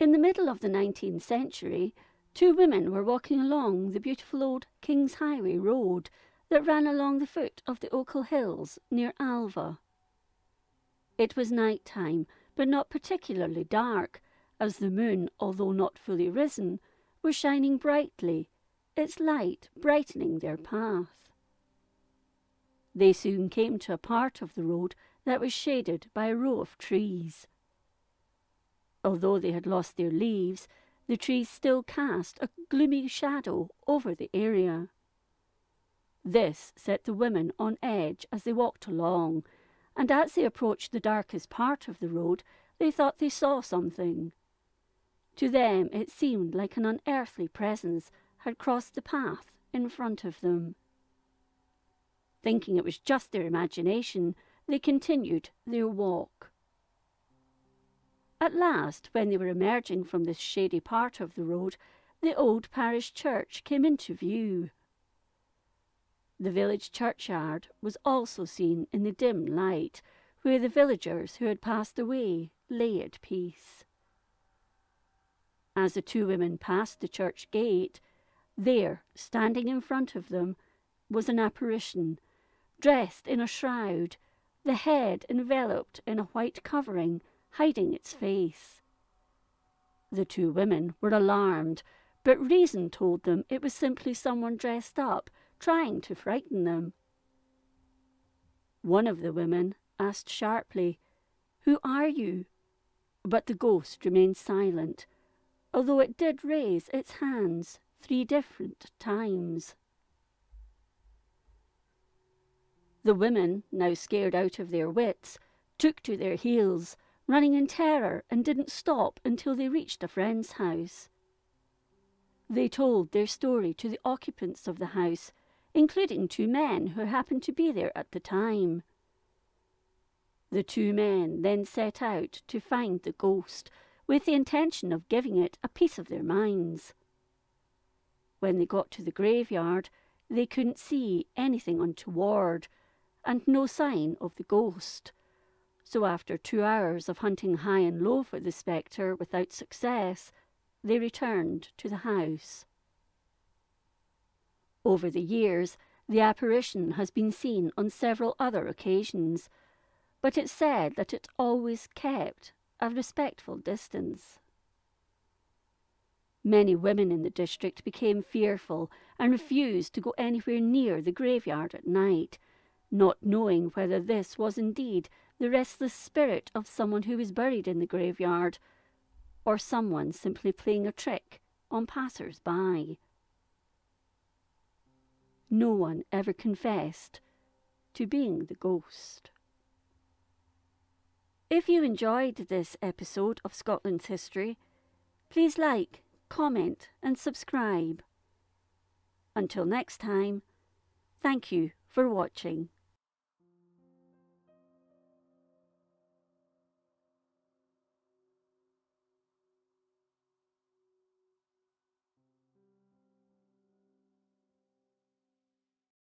In the middle of the 19th century, two women were walking along the beautiful old King's Highway road that ran along the foot of the Ochil Hills near Alva. It was night time, but not particularly dark, as the moon, although not fully risen, was shining brightly, its light brightening their path. They soon came to a part of the road that was shaded by a row of trees. Although they had lost their leaves, the trees still cast a gloomy shadow over the area. This set the women on edge as they walked along, and as they approached the darkest part of the road, they thought they saw something. To them it seemed like an unearthly presence had crossed the path in front of them. Thinking it was just their imagination, they continued their walk. At last, when they were emerging from this shady part of the road, the old parish church came into view. The village churchyard was also seen in the dim light, where the villagers who had passed away lay at peace. As the two women passed the church gate, there, standing in front of them, was an apparition, dressed in a shroud, the head enveloped in a white covering hiding its face. The two women were alarmed, but reason told them it was simply someone dressed up, trying to frighten them. One of the women asked sharply, Who are you? But the ghost remained silent, although it did raise its hands three different times. The women, now scared out of their wits, took to their heels running in terror, and didn't stop until they reached a friend's house. They told their story to the occupants of the house, including two men who happened to be there at the time. The two men then set out to find the ghost, with the intention of giving it a piece of their minds. When they got to the graveyard, they couldn't see anything untoward, and no sign of the ghost. So after two hours of hunting high and low for the spectre without success, they returned to the house. Over the years, the apparition has been seen on several other occasions, but it's said that it always kept a respectful distance. Many women in the district became fearful and refused to go anywhere near the graveyard at night, not knowing whether this was indeed the restless spirit of someone who is buried in the graveyard, or someone simply playing a trick on passers by. No one ever confessed to being the ghost. If you enjoyed this episode of Scotland's History, please like, comment, and subscribe. Until next time, thank you for watching.